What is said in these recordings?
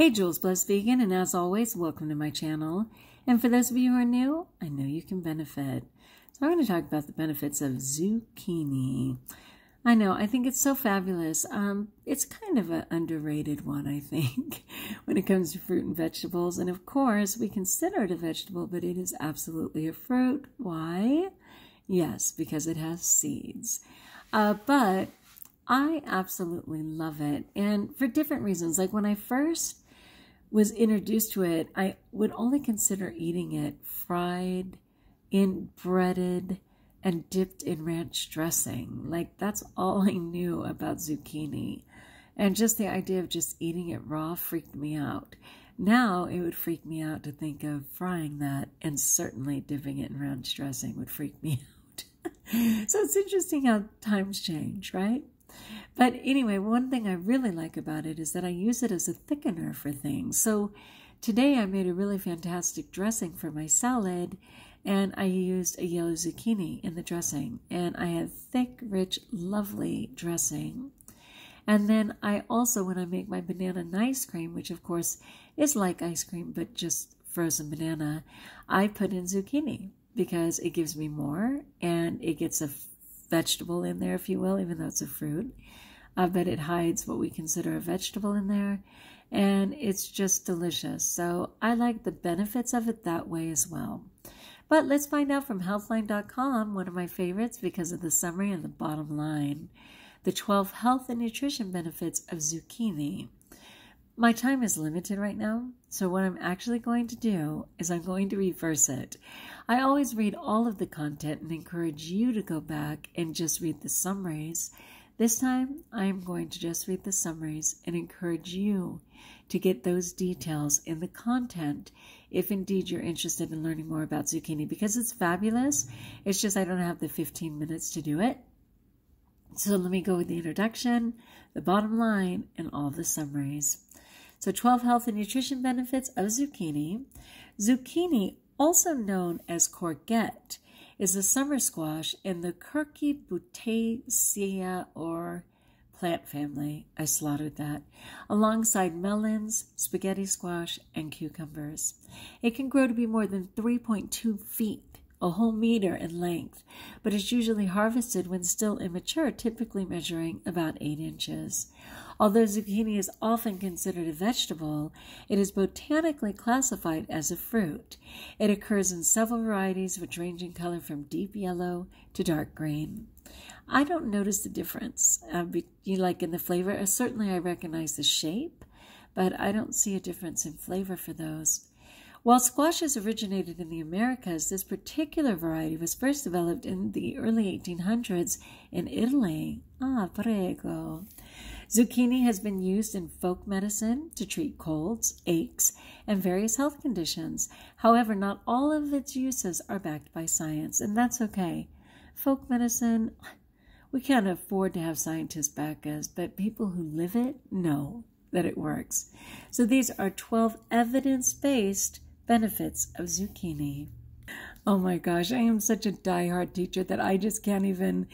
Hey, Jules Blessed Vegan, and as always, welcome to my channel. And for those of you who are new, I know you can benefit. So I'm going to talk about the benefits of zucchini. I know, I think it's so fabulous. Um, it's kind of an underrated one, I think, when it comes to fruit and vegetables. And of course, we consider it a vegetable, but it is absolutely a fruit. Why? Yes, because it has seeds. Uh, but I absolutely love it. And for different reasons. Like when I first was introduced to it, I would only consider eating it fried, in breaded, and dipped in ranch dressing. Like that's all I knew about zucchini. And just the idea of just eating it raw freaked me out. Now it would freak me out to think of frying that, and certainly dipping it in ranch dressing would freak me out. so it's interesting how times change, right? But anyway, one thing I really like about it is that I use it as a thickener for things. So today I made a really fantastic dressing for my salad and I used a yellow zucchini in the dressing and I had thick, rich, lovely dressing. And then I also, when I make my banana ice cream, which of course is like ice cream but just frozen banana, I put in zucchini because it gives me more and it gets a vegetable in there, if you will, even though it's a fruit. I bet it hides what we consider a vegetable in there, and it's just delicious. So I like the benefits of it that way as well. But let's find out from healthline.com, one of my favorites because of the summary and the bottom line. The 12 health and nutrition benefits of zucchini. My time is limited right now, so what I'm actually going to do is I'm going to reverse it. I always read all of the content and encourage you to go back and just read the summaries. This time, I am going to just read the summaries and encourage you to get those details in the content if indeed you're interested in learning more about zucchini because it's fabulous. It's just I don't have the 15 minutes to do it. So let me go with the introduction, the bottom line, and all the summaries. So 12 health and nutrition benefits of zucchini. Zucchini also known as courgette, is a summer squash in the Cucurbitaceae or plant family. I slaughtered that. Alongside melons, spaghetti squash, and cucumbers. It can grow to be more than 3.2 feet a whole meter in length, but is usually harvested when still immature, typically measuring about 8 inches. Although zucchini is often considered a vegetable, it is botanically classified as a fruit. It occurs in several varieties, which range in color from deep yellow to dark green. I don't notice the difference. Uh, you like in the flavor. Certainly, I recognize the shape, but I don't see a difference in flavor for those. While squashes originated in the Americas, this particular variety was first developed in the early 1800s in Italy. Ah, prego. Zucchini has been used in folk medicine to treat colds, aches, and various health conditions. However, not all of its uses are backed by science, and that's okay. Folk medicine, we can't afford to have scientists back us, but people who live it know that it works. So these are 12 evidence based benefits of zucchini. Oh my gosh, I am such a die-hard teacher that I just can't even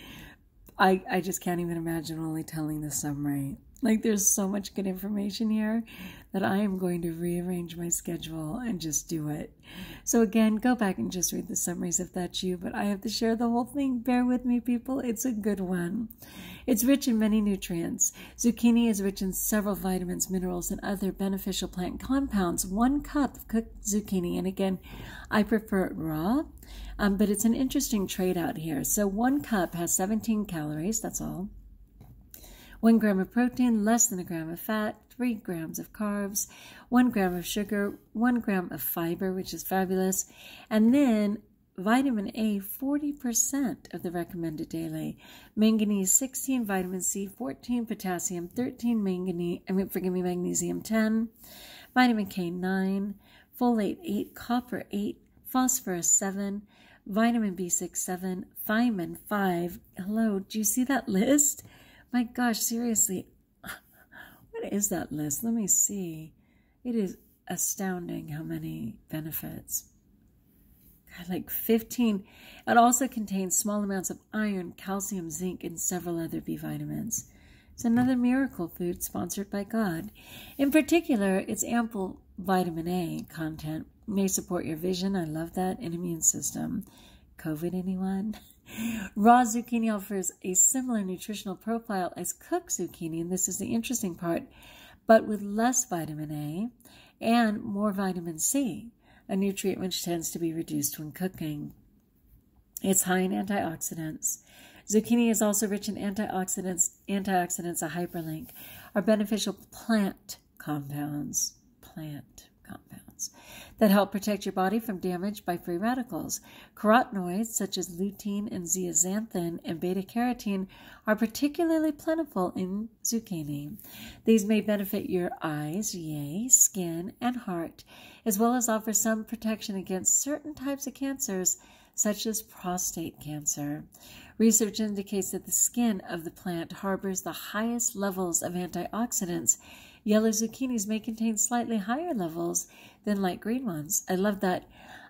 I, I just can't even imagine only telling the summary. Like there's so much good information here that I am going to rearrange my schedule and just do it. So again, go back and just read the summaries if that's you, but I have to share the whole thing. Bear with me, people. It's a good one. It's rich in many nutrients. Zucchini is rich in several vitamins, minerals, and other beneficial plant compounds. One cup of cooked zucchini, and again, I prefer it raw, um, but it's an interesting trade out here. So one cup has 17 calories, that's all. One gram of protein, less than a gram of fat, three grams of carbs, one gram of sugar, one gram of fiber, which is fabulous, and then vitamin A, 40% of the recommended daily, manganese 16, vitamin C 14, potassium 13, manganese, I mean, forgive me, magnesium 10, vitamin K 9, folate 8, copper 8, phosphorus 7, vitamin B6 7, thiamine 5. Hello, do you see that list? My gosh, seriously, what is that list? Let me see. It is astounding how many benefits. God, like 15. It also contains small amounts of iron, calcium, zinc, and several other B vitamins. It's another miracle food sponsored by God. In particular, its ample vitamin A content may support your vision. I love that. And immune system. COVID, anyone? Raw zucchini offers a similar nutritional profile as cooked zucchini, and this is the interesting part, but with less vitamin A and more vitamin C, a nutrient which tends to be reduced when cooking. It's high in antioxidants. Zucchini is also rich in antioxidants. Antioxidants, a hyperlink, are beneficial plant compounds. Plant that help protect your body from damage by free radicals. Carotenoids such as lutein and zeaxanthin and beta carotene are particularly plentiful in zucchini. These may benefit your eyes, yay, skin, and heart, as well as offer some protection against certain types of cancers such as prostate cancer. Research indicates that the skin of the plant harbors the highest levels of antioxidants. Yellow zucchinis may contain slightly higher levels than light green ones. I love that.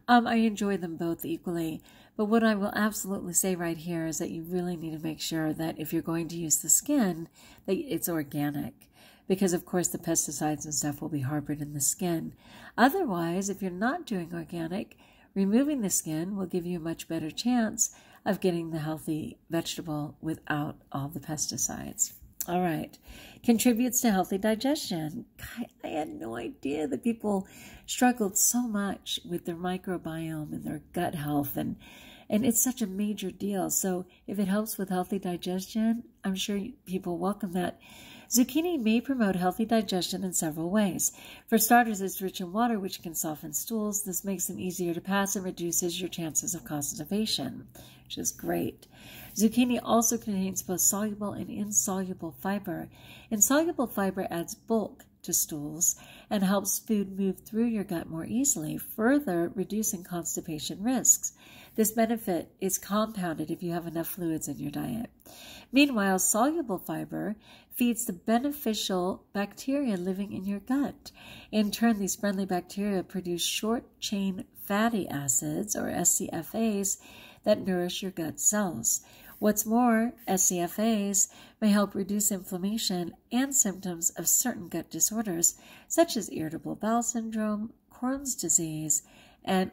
Um, I enjoy them both equally. But what I will absolutely say right here is that you really need to make sure that if you're going to use the skin, that it's organic. Because, of course, the pesticides and stuff will be harbored in the skin. Otherwise, if you're not doing organic, removing the skin will give you a much better chance of getting the healthy vegetable without all the pesticides. All right. Contributes to healthy digestion. I had no idea that people struggled so much with their microbiome and their gut health and and it's such a major deal. So if it helps with healthy digestion, I'm sure people welcome that. Zucchini may promote healthy digestion in several ways. For starters, it's rich in water, which can soften stools. This makes them easier to pass and reduces your chances of constipation, which is great. Zucchini also contains both soluble and insoluble fiber. Insoluble fiber adds bulk to stools and helps food move through your gut more easily, further reducing constipation risks. This benefit is compounded if you have enough fluids in your diet. Meanwhile, soluble fiber feeds the beneficial bacteria living in your gut. In turn, these friendly bacteria produce short chain fatty acids, or SCFAs, that nourish your gut cells. What's more, SCFAs may help reduce inflammation and symptoms of certain gut disorders, such as irritable bowel syndrome, Crohn's disease, and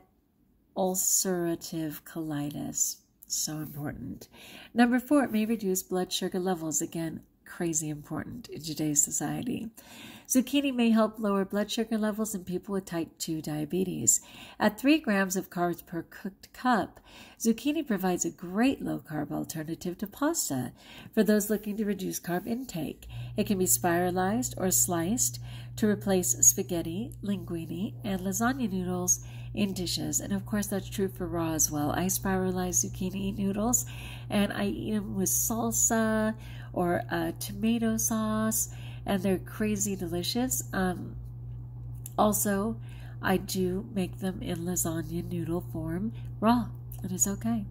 ulcerative colitis. So important. Number four, it may reduce blood sugar levels. Again, crazy important in today's society. Zucchini may help lower blood sugar levels in people with type 2 diabetes. At 3 grams of carbs per cooked cup, zucchini provides a great low carb alternative to pasta for those looking to reduce carb intake. It can be spiralized or sliced to replace spaghetti, linguine, and lasagna noodles in dishes. And of course, that's true for raw as well. I spiralize zucchini noodles and I eat them with salsa or a tomato sauce, and they're crazy delicious. Um, also, I do make them in lasagna noodle form raw. And It is okay.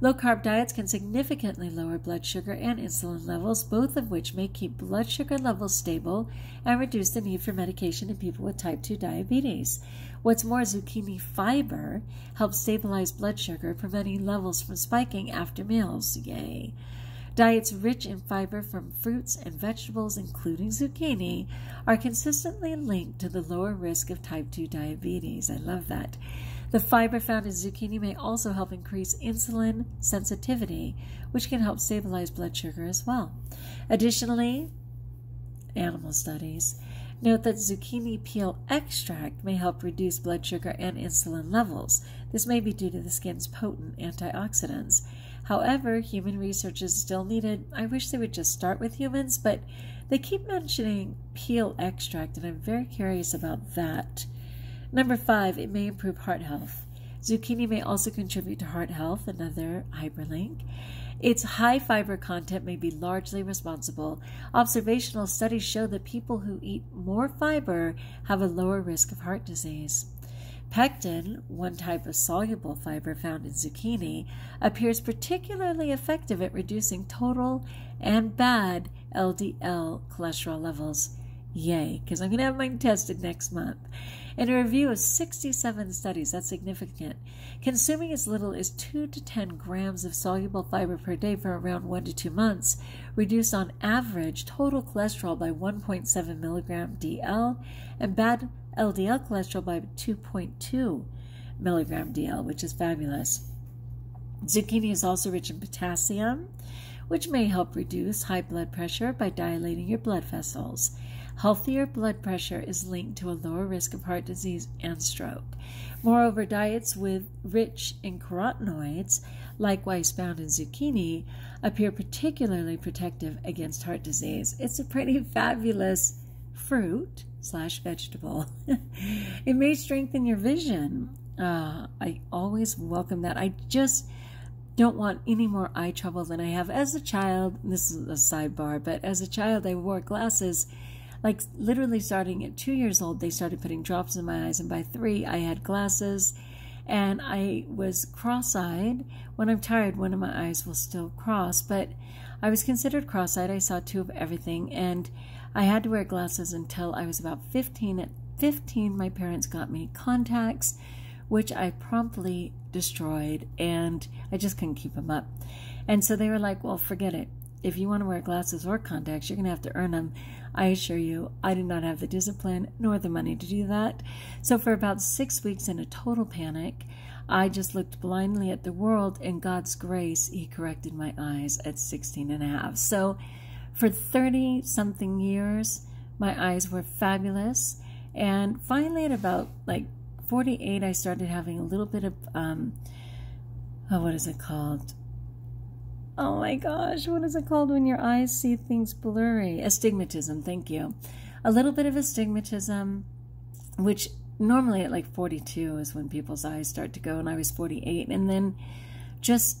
Low carb diets can significantly lower blood sugar and insulin levels, both of which may keep blood sugar levels stable and reduce the need for medication in people with type 2 diabetes. What's more, zucchini fiber helps stabilize blood sugar, preventing levels from spiking after meals. Yay! Diets rich in fiber from fruits and vegetables, including zucchini, are consistently linked to the lower risk of type 2 diabetes. I love that. The fiber found in zucchini may also help increase insulin sensitivity, which can help stabilize blood sugar as well. Additionally, animal studies note that zucchini peel extract may help reduce blood sugar and insulin levels. This may be due to the skin's potent antioxidants. However, human research is still needed. I wish they would just start with humans, but they keep mentioning peel extract, and I'm very curious about that. Number five, it may improve heart health. Zucchini may also contribute to heart health, another hyperlink. Its high fiber content may be largely responsible. Observational studies show that people who eat more fiber have a lower risk of heart disease. Pectin, one type of soluble fiber found in zucchini, appears particularly effective at reducing total and bad LDL cholesterol levels. Yay, because I'm going to have mine tested next month. In a review of 67 studies, that's significant. Consuming as little as 2 to 10 grams of soluble fiber per day for around 1 to 2 months reduced on average total cholesterol by 1.7 milligram DL and bad LDL cholesterol by 2.2 milligram DL, which is fabulous. Zucchini is also rich in potassium, which may help reduce high blood pressure by dilating your blood vessels. Healthier blood pressure is linked to a lower risk of heart disease and stroke. Moreover, diets with rich in carotenoids, likewise found in zucchini, appear particularly protective against heart disease. It's a pretty fabulous fruit slash vegetable. it may strengthen your vision. Uh, I always welcome that. I just don't want any more eye trouble than I have as a child. This is a sidebar, but as a child, I wore glasses like literally starting at two years old, they started putting drops in my eyes, and by three, I had glasses, and I was cross-eyed. When I'm tired, one of my eyes will still cross, but I was considered cross-eyed. I saw two of everything, and I had to wear glasses until I was about 15. At 15, my parents got me contacts, which I promptly destroyed, and I just couldn't keep them up. And so they were like, well, forget it. If you want to wear glasses or contacts, you're going to have to earn them. I assure you, I did not have the discipline nor the money to do that. So, for about six weeks in a total panic, I just looked blindly at the world, and God's grace, He corrected my eyes at 16 and a half. So, for 30 something years, my eyes were fabulous. And finally, at about like 48, I started having a little bit of, um, oh, what is it called? Oh my gosh, what is it called when your eyes see things blurry? Astigmatism, thank you. A little bit of astigmatism, which normally at like 42 is when people's eyes start to go, and I was 48. And then just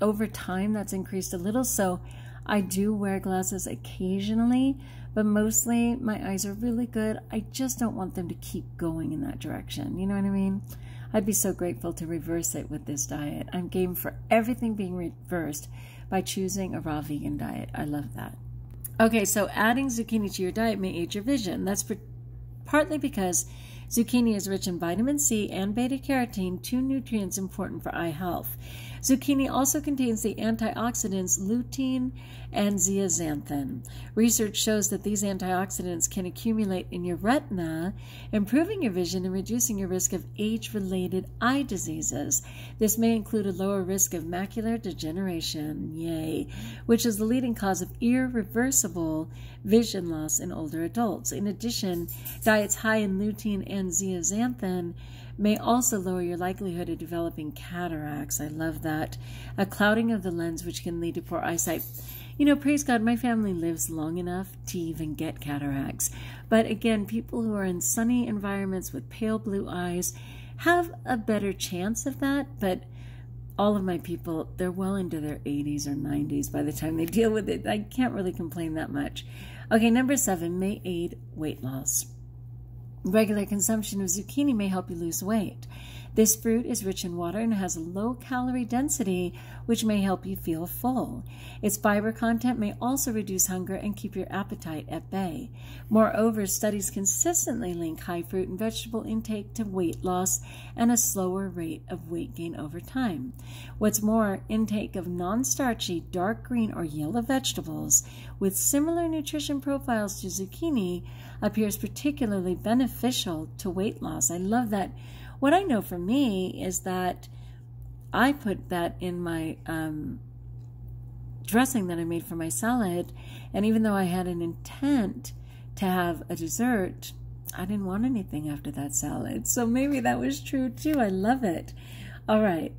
over time, that's increased a little. So I do wear glasses occasionally, but mostly my eyes are really good. I just don't want them to keep going in that direction. You know what I mean? I'd be so grateful to reverse it with this diet. I'm game for everything being reversed by choosing a raw vegan diet. I love that. Okay, so adding zucchini to your diet may aid your vision. That's partly because zucchini is rich in vitamin C and beta carotene, two nutrients important for eye health. Zucchini also contains the antioxidants lutein and zeaxanthin. Research shows that these antioxidants can accumulate in your retina, improving your vision and reducing your risk of age related eye diseases. This may include a lower risk of macular degeneration, yay, which is the leading cause of irreversible vision loss in older adults. In addition, diets high in lutein and zeaxanthin may also lower your likelihood of developing cataracts. I love that. A clouding of the lens, which can lead to poor eyesight. You know, praise God, my family lives long enough to even get cataracts. But again, people who are in sunny environments with pale blue eyes have a better chance of that. But all of my people, they're well into their 80s or 90s by the time they deal with it. I can't really complain that much. Okay, number seven may aid weight loss. Regular consumption of zucchini may help you lose weight. This fruit is rich in water and has a low calorie density, which may help you feel full. Its fiber content may also reduce hunger and keep your appetite at bay. Moreover, studies consistently link high fruit and vegetable intake to weight loss and a slower rate of weight gain over time. What's more, intake of non starchy, dark green, or yellow vegetables with similar nutrition profiles to zucchini appears particularly beneficial to weight loss. I love that what I know for me is that I put that in my um, dressing that I made for my salad, and even though I had an intent to have a dessert, I didn't want anything after that salad. So maybe that was true too. I love it. All right.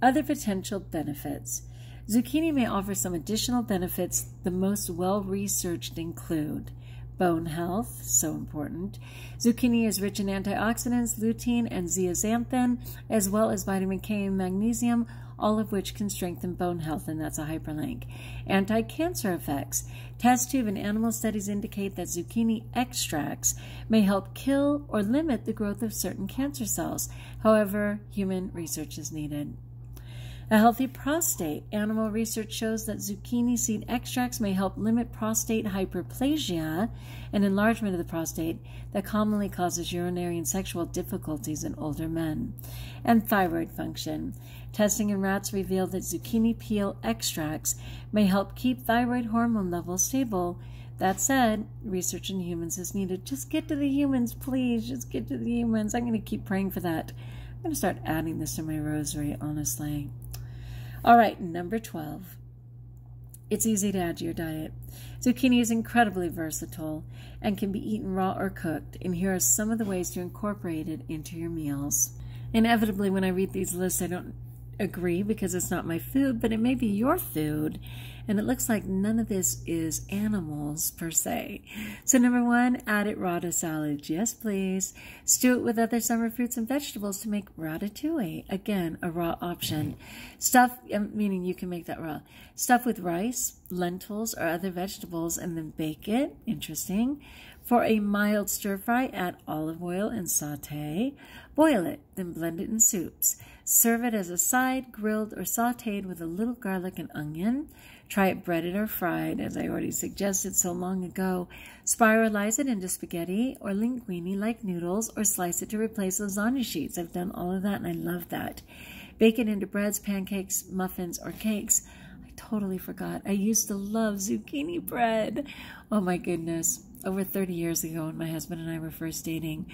Other potential benefits. Zucchini may offer some additional benefits. The most well researched include bone health, so important. Zucchini is rich in antioxidants, lutein, and zeaxanthin, as well as vitamin K and magnesium, all of which can strengthen bone health, and that's a hyperlink. Anti cancer effects. Test tube and animal studies indicate that zucchini extracts may help kill or limit the growth of certain cancer cells. However, human research is needed. A healthy prostate. Animal research shows that zucchini seed extracts may help limit prostate hyperplasia, an enlargement of the prostate that commonly causes urinary and sexual difficulties in older men. And thyroid function. Testing in rats revealed that zucchini peel extracts may help keep thyroid hormone levels stable. That said, research in humans is needed. Just get to the humans, please. Just get to the humans. I'm going to keep praying for that. I'm going to start adding this to my rosary, honestly. All right, number 12. It's easy to add to your diet. Zucchini is incredibly versatile and can be eaten raw or cooked, and here are some of the ways to incorporate it into your meals. Inevitably, when I read these lists, I don't agree because it's not my food, but it may be your food. And it looks like none of this is animals per se. So, number one, add it raw to salads. Yes, please. Stew it with other summer fruits and vegetables to make ratatouille. Again, a raw option. Stuff, um, meaning you can make that raw. Stuff with rice, lentils, or other vegetables and then bake it. Interesting. For a mild stir fry, add olive oil and saute. Boil it, then blend it in soups. Serve it as a side, grilled or sauteed with a little garlic and onion. Try it breaded or fried, as I already suggested so long ago. Spiralize it into spaghetti or linguine like noodles, or slice it to replace lasagna sheets. I've done all of that and I love that. Bake it into breads, pancakes, muffins, or cakes. I totally forgot. I used to love zucchini bread. Oh my goodness. Over 30 years ago, when my husband and I were first dating,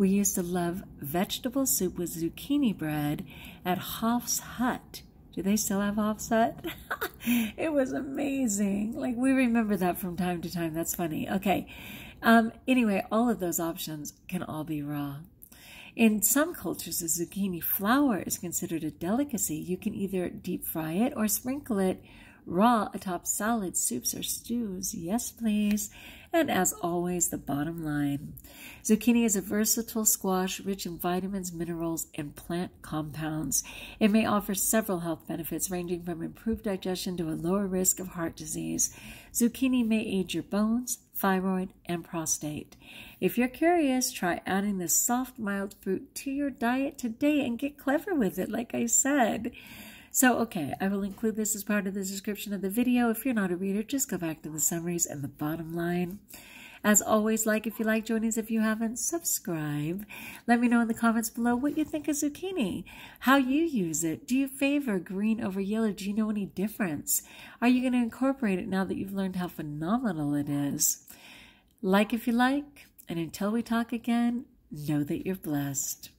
we used to love vegetable soup with zucchini bread at Hof's Hut. Do they still have Hof's Hut? it was amazing. Like, we remember that from time to time. That's funny. Okay. Um, anyway, all of those options can all be raw. In some cultures, the zucchini flower is considered a delicacy. You can either deep fry it or sprinkle it raw atop salads, soups, or stews. Yes, please. And as always, the bottom line zucchini is a versatile squash rich in vitamins, minerals, and plant compounds. It may offer several health benefits, ranging from improved digestion to a lower risk of heart disease. Zucchini may aid your bones, thyroid, and prostate. If you're curious, try adding this soft, mild fruit to your diet today and get clever with it, like I said. So, okay, I will include this as part of the description of the video. If you're not a reader, just go back to the summaries and the bottom line. As always, like if you like, join us if you haven't, subscribe. Let me know in the comments below what you think of zucchini, how you use it. Do you favor green over yellow? Do you know any difference? Are you going to incorporate it now that you've learned how phenomenal it is? Like if you like, and until we talk again, know that you're blessed.